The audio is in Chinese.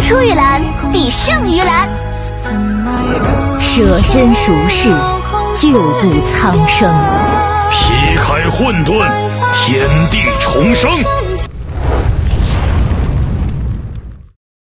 出于蓝必胜于蓝，舍身赎世，救度苍生，劈开混沌，天地重生。